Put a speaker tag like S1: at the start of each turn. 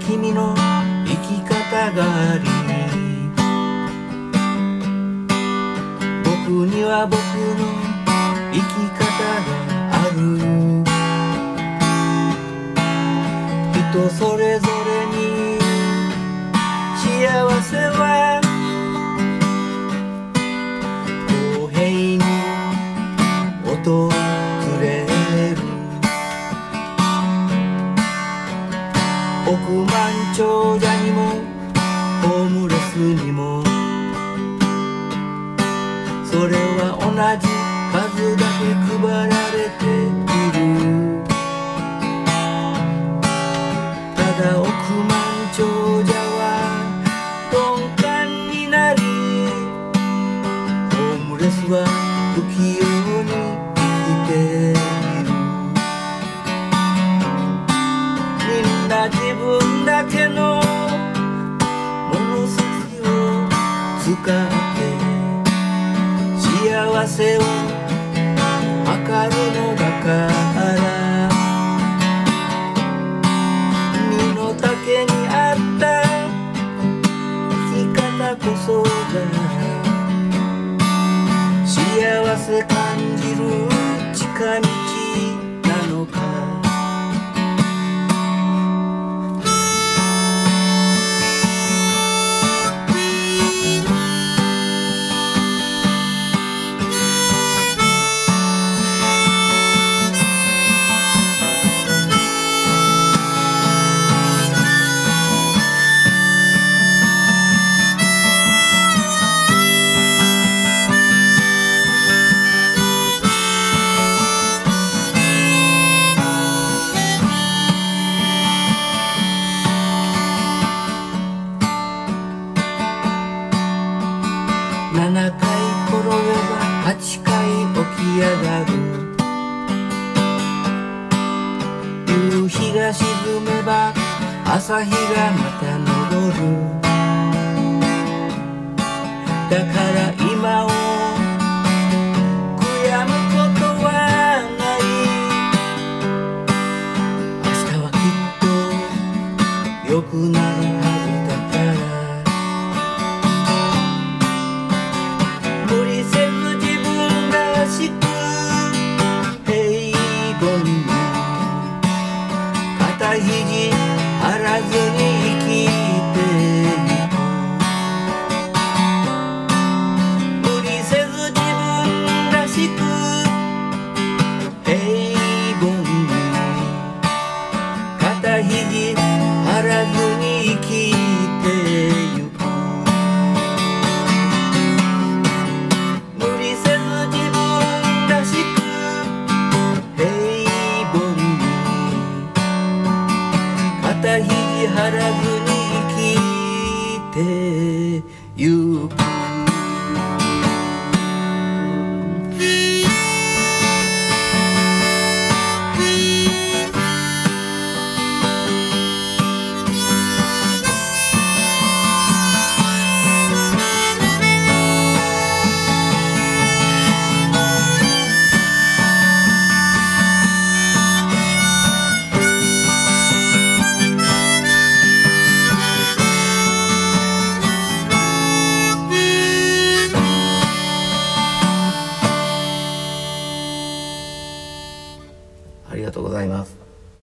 S1: 君の生き方があり僕には僕の生き方がある。人それぞれに幸せは長者にもホームレスにも。それは同じ数だけ配られている。ただ億万長者は鈍感になりホームレスは不器用。幸せ感じる近道7回転べば8回起き上がる。夕日が沈めば朝日がまた昇る。だから今を悔やむことはない。明日はきっと良くなる。原にに来てゆく